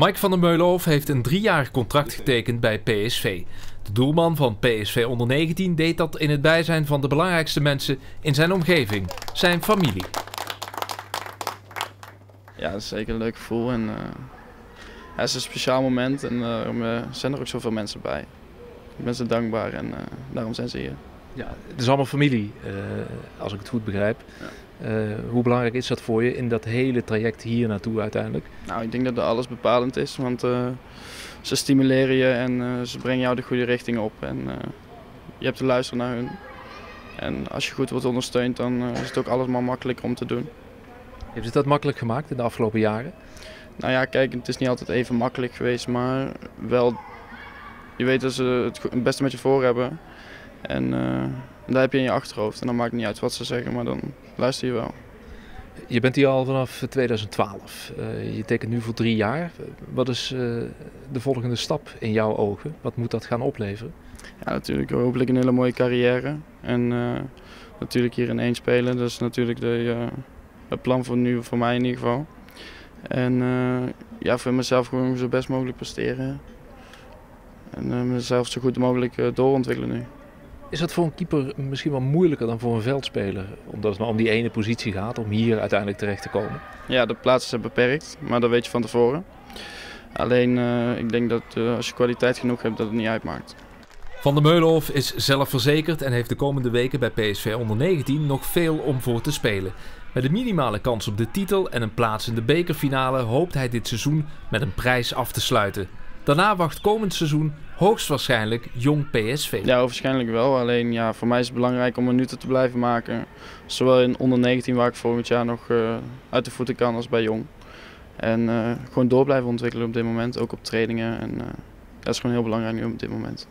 Mike van der Meulenhof heeft een driejarig contract getekend bij PSV. De doelman van PSV onder 19 deed dat in het bijzijn van de belangrijkste mensen in zijn omgeving, zijn familie. Ja, dat is zeker een leuk gevoel en uh, het is een speciaal moment en daarom uh, zijn er ook zoveel mensen bij. Ik ben ze dankbaar en uh, daarom zijn ze hier. Ja, het is allemaal familie, als ik het goed begrijp. Ja. Uh, hoe belangrijk is dat voor je in dat hele traject hier naartoe uiteindelijk? Nou, ik denk dat dat alles bepalend is, want uh, ze stimuleren je en ze brengen jou de goede richting op. En je hebt te luisteren naar hun. En als je goed wordt ondersteund, dan is het ook allemaal makkelijker om te doen. Heeft het dat makkelijk gemaakt in de afgelopen jaren? Nou ja, kijk, het is niet altijd even makkelijk geweest, maar wel, je weet dat ze het beste met je voor hebben. En daar heb je in je achterhoofd. En dan maakt het niet uit wat ze zeggen, maar dan luister je wel. Je bent hier al vanaf 2012. Uh, je tekent nu voor drie jaar. Wat is uh, de volgende stap in jouw ogen? Wat moet dat gaan opleveren? Ja, natuurlijk hopelijk een hele mooie carrière. En uh, natuurlijk hier in één spelen. Dat is natuurlijk de, het plan voor nu, voor mij in ieder geval. En ja, voor mezelf gewoon zo best mogelijk presteren. En mezelf zo goed mogelijk doorontwikkelen nu. Is dat voor een keeper misschien wel moeilijker dan voor een veldspeler? Omdat het maar om die ene positie gaat, om hier uiteindelijk terecht te komen? Ja, de plaatsen zijn beperkt, maar dat weet je van tevoren. Alleen, uh, ik denk dat uh, als je kwaliteit genoeg hebt, dat het niet uitmaakt. Van der Meulenhof is zelfverzekerd en heeft de komende weken bij PSV onder 19 nog veel om voor te spelen. Met een minimale kans op de titel en een plaats in de bekerfinale hoopt hij dit seizoen met een prijs af te sluiten. Daarna wacht komend seizoen hoogstwaarschijnlijk jong PSV. Ja, waarschijnlijk wel. Alleen ja, voor mij is het belangrijk om minuten te blijven maken. Zowel in onder 19 waar ik volgend jaar nog uh, uit de voeten kan als bij jong. En uh, gewoon door blijven ontwikkelen op dit moment, ook op trainingen. En uh, dat is gewoon heel belangrijk nu op dit moment.